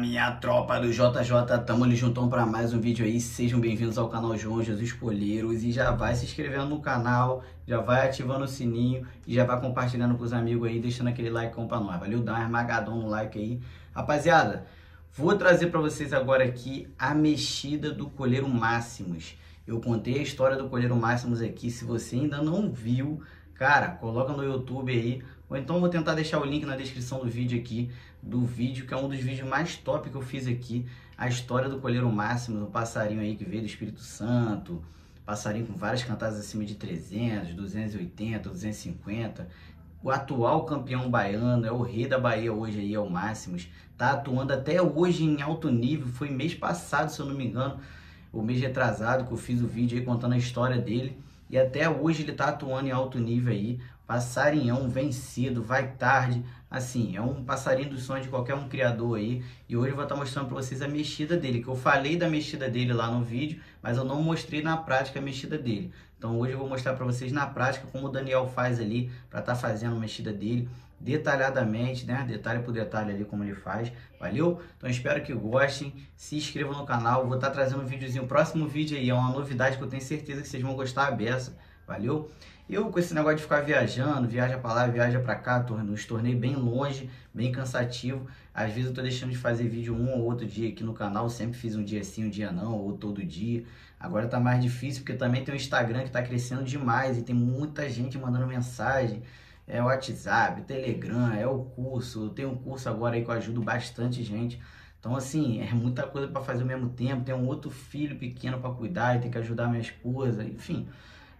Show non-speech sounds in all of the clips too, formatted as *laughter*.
Minha tropa do JJ, tamo ali juntão para mais um vídeo aí, sejam bem-vindos ao canal João Jesus Poleiros e já vai se inscrevendo no canal, já vai ativando o sininho e já vai compartilhando com os amigos aí, deixando aquele like pra nós, valeu? Dá um esmagadão no like aí. Rapaziada, vou trazer para vocês agora aqui a mexida do colheiro Máximos. Eu contei a história do colheiro Máximos aqui, se você ainda não viu, cara, coloca no YouTube aí, ou então vou tentar deixar o link na descrição do vídeo aqui, do vídeo, que é um dos vídeos mais top que eu fiz aqui, a história do colheiro máximo, do passarinho aí que veio do Espírito Santo, passarinho com várias cantadas acima de 300, 280, 250, o atual campeão baiano, é o rei da Bahia hoje aí, é o Máximos, tá atuando até hoje em alto nível, foi mês passado, se eu não me engano, o mês retrasado que eu fiz o vídeo aí contando a história dele, e até hoje ele tá atuando em alto nível aí, passarinhão vencido, vai tarde, assim, é um passarinho dos sonhos de qualquer um criador aí, e hoje eu vou estar mostrando para vocês a mexida dele, que eu falei da mexida dele lá no vídeo, mas eu não mostrei na prática a mexida dele. Então hoje eu vou mostrar para vocês na prática como o Daniel faz ali, para estar tá fazendo a mexida dele, detalhadamente, né? Detalhe por detalhe ali como ele faz, valeu? Então espero que gostem, se inscrevam no canal, vou estar tá trazendo um videozinho, o próximo vídeo aí é uma novidade que eu tenho certeza que vocês vão gostar a beça, valeu? Eu, com esse negócio de ficar viajando, viaja para lá, viaja para cá, nos tornei bem longe, bem cansativo. Às vezes eu tô deixando de fazer vídeo um ou outro dia aqui no canal, sempre fiz um dia sim, um dia não, ou todo dia. Agora tá mais difícil porque também tem o Instagram que tá crescendo demais e tem muita gente mandando mensagem. É o WhatsApp, Telegram, é o curso. Eu tenho um curso agora aí que eu ajudo bastante gente. Então, assim, é muita coisa para fazer ao mesmo tempo. Tem um outro filho pequeno para cuidar e tem que ajudar minha esposa, enfim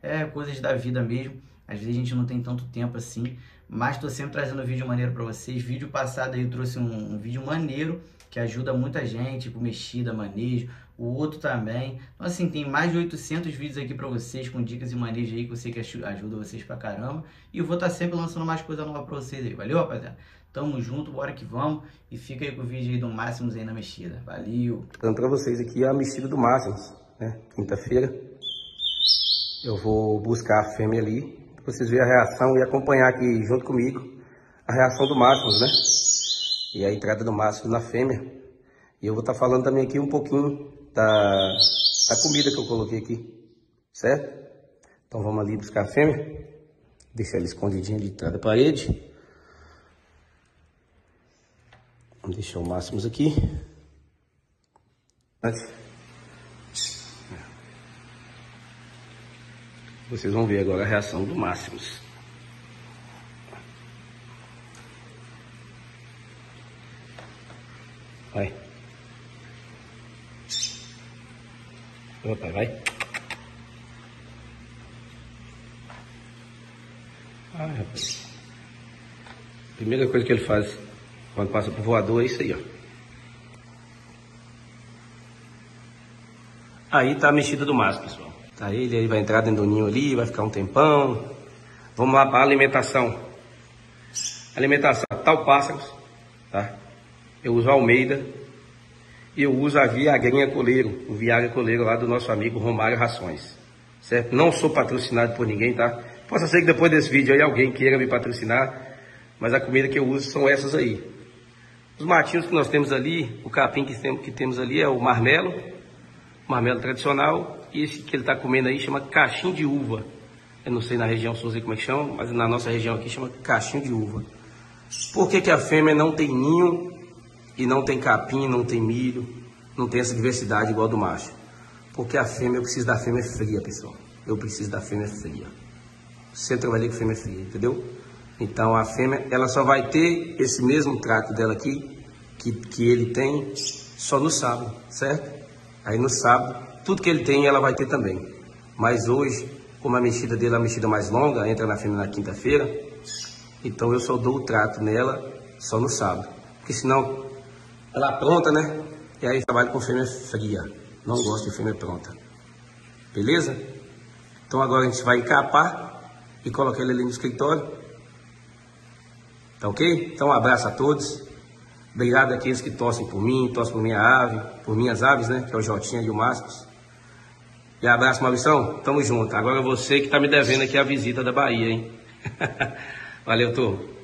é coisas da vida mesmo. Às vezes a gente não tem tanto tempo assim, mas estou sempre trazendo vídeo maneiro para vocês. Vídeo passado aí eu trouxe um, um, vídeo maneiro que ajuda muita gente, tipo mexida, manejo. O outro também. Então assim, tem mais de 800 vídeos aqui para vocês com dicas e manejo aí que eu sei que ajuda vocês pra caramba. E eu vou estar tá sempre lançando mais coisa nova para vocês aí. Valeu, rapaziada? Tamo junto, bora que vamos. E fica aí com o vídeo aí do Máximos aí na mexida. Valeu! Dando para vocês aqui a mexida do Máximos, né? Quinta-feira eu vou buscar a fêmea ali, para vocês verem a reação e acompanhar aqui junto comigo a reação do Máximos, né? E a entrada do Máximos na fêmea. E eu vou estar tá falando também aqui um pouquinho da, da comida que eu coloquei aqui, certo? Então vamos ali buscar a fêmea. Deixar ela escondidinha de trás da parede. Vamos deixar o Máximos aqui. Antes. Vocês vão ver agora a reação do Máximos. Vai. Opa, vai. Ah, rapaz. Primeira coisa que ele faz quando passa pro voador é isso aí, ó. Aí tá a mexida do Máximo, pessoal. Tá ele, ele vai entrar dentro do ninho ali, vai ficar um tempão. Vamos lá para a alimentação. Alimentação, tal pássaros, tá? Eu uso Almeida e eu uso a Viagrinha Coleiro, o Viagra Coleiro lá do nosso amigo Romário Rações. Certo? Não sou patrocinado por ninguém, tá? Possa ser que depois desse vídeo aí alguém queira me patrocinar, mas a comida que eu uso são essas aí. Os matinhos que nós temos ali, o capim que temos ali é o marmelo, marmelo tradicional. Esse que ele está comendo aí chama caixinho de uva. Eu não sei na região Souza como é que chama, mas na nossa região aqui chama caixinho de uva. Por que, que a fêmea não tem ninho e não tem capim, não tem milho, não tem essa diversidade igual do macho? Porque a fêmea, eu preciso da fêmea fria, pessoal. Eu preciso da fêmea fria. Sempre trabalhei com fêmea fria, entendeu? Então a fêmea, ela só vai ter esse mesmo trato dela aqui, que, que ele tem, só no sábado, certo? Aí no sábado, tudo que ele tem, ela vai ter também. Mas hoje, como a mexida dele é uma mexida mais longa, entra na fêmea na quinta-feira, então eu só dou o trato nela só no sábado. Porque senão ela pronta, né? E aí trabalho com fêmea fria. Não gosto de fêmea pronta. Beleza? Então agora a gente vai encapar e colocar ele ali no escritório. Tá ok? Então um abraço a todos. Obrigado àqueles que torcem por mim, torcem por minha ave, por minhas aves, né? Que é o Jotinha e o Márcio. E abraço, Maurição. Tamo junto. Agora você que tá me devendo aqui a visita da Bahia, hein? *laughs* Valeu, turma.